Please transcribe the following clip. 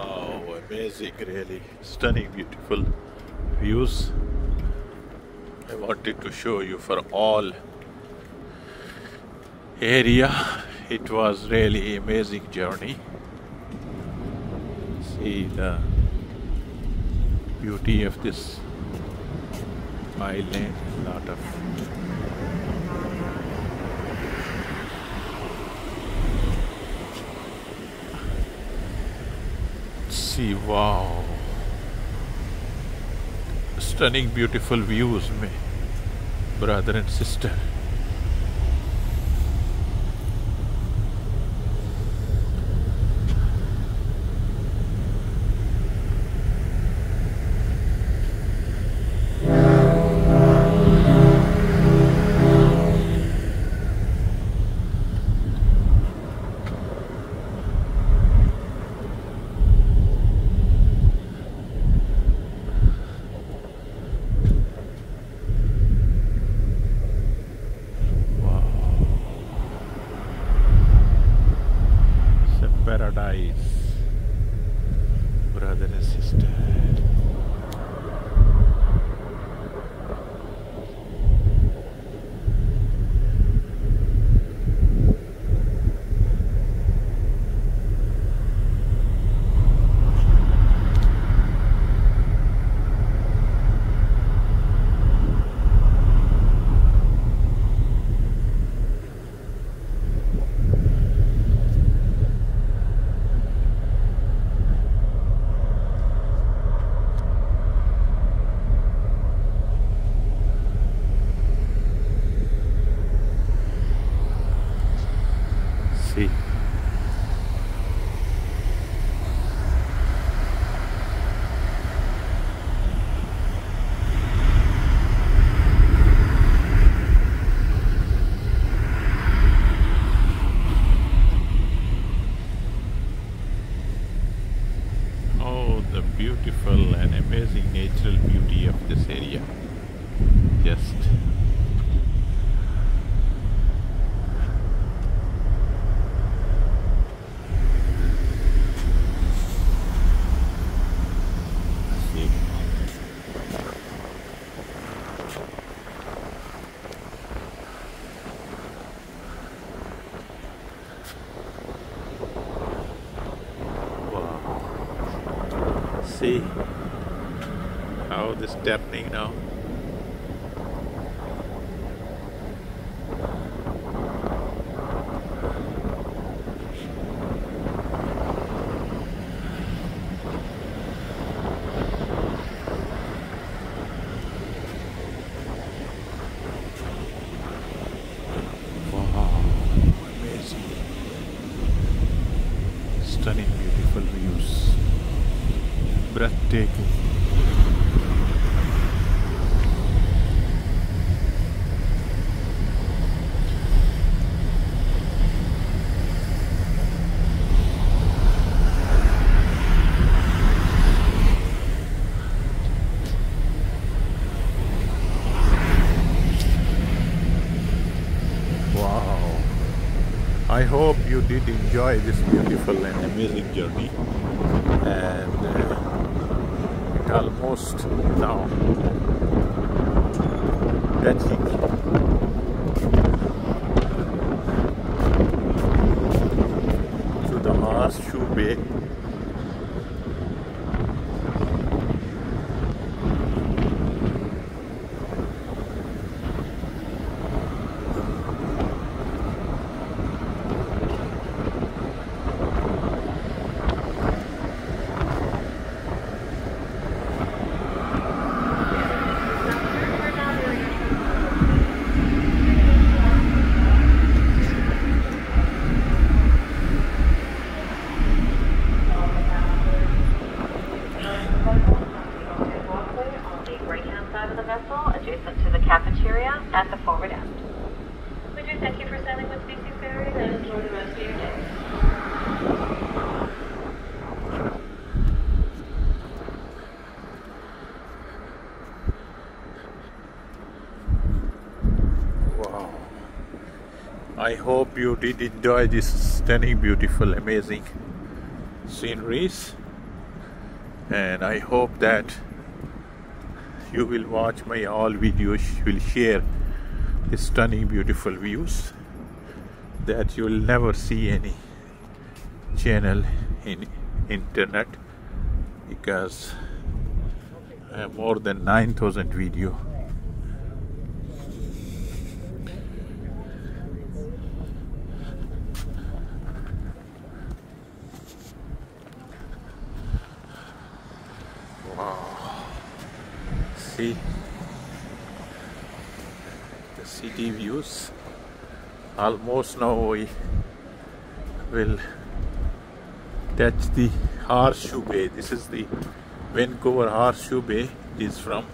Oh, wow, amazing, really stunning, beautiful views. I wanted to show you for all area. It was really amazing journey. See the beauty of this island, lot of see wow. Stunning beautiful views me. Brother and sister y beautiful and amazing natural beauty of this area. Just see. Wow. See how this is happening now. Wow, amazing. Stunning, beautiful views. Wow. I hope you did enjoy this beautiful and amazing journey. And uh, it almost now touching to the Horseshoe Bay. walkway on the right-hand side of the vessel, adjacent to the cafeteria at the forward end. We do thank you for sailing with BC Ferries and enjoy the rest of your day. Wow. I hope you did enjoy this stunning, beautiful, amazing sceneries. and I hope that you will watch my all videos will share the stunning beautiful views that you will never see any channel in internet because I have more than 9000 video see. The city views. Almost now we will touch the horseshoe bay. This is the vancouver horseshoe bay is from